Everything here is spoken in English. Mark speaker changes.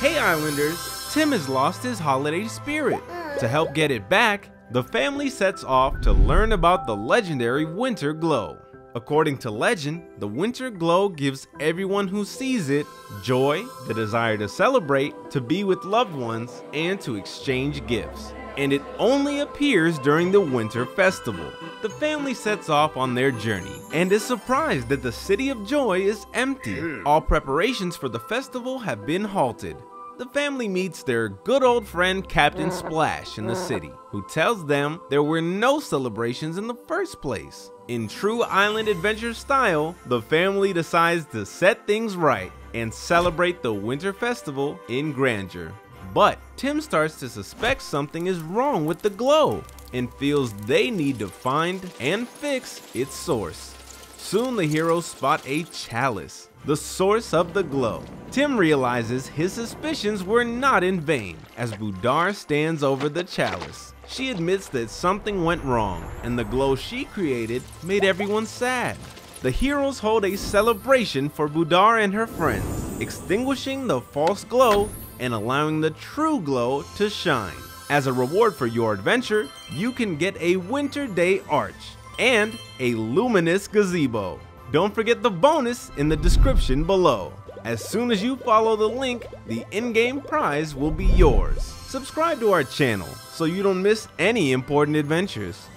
Speaker 1: Hey Islanders, Tim has lost his holiday spirit. To help get it back, the family sets off to learn about the legendary Winter Glow. According to legend, the Winter Glow gives everyone who sees it joy, the desire to celebrate, to be with loved ones, and to exchange gifts. And it only appears during the Winter Festival. The family sets off on their journey and is surprised that the City of Joy is empty. All preparations for the festival have been halted. The family meets their good old friend Captain Splash in the city, who tells them there were no celebrations in the first place. In true island adventure style, the family decides to set things right and celebrate the winter festival in grandeur. But Tim starts to suspect something is wrong with the glow and feels they need to find and fix its source. Soon the heroes spot a chalice, the source of the glow. Tim realizes his suspicions were not in vain as Budar stands over the chalice. She admits that something went wrong and the glow she created made everyone sad. The heroes hold a celebration for Budar and her friends, extinguishing the false glow and allowing the true glow to shine. As a reward for your adventure, you can get a Winter Day Arch and a luminous gazebo. Don't forget the bonus in the description below. As soon as you follow the link, the in-game prize will be yours. Subscribe to our channel so you don't miss any important adventures.